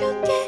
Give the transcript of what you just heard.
you get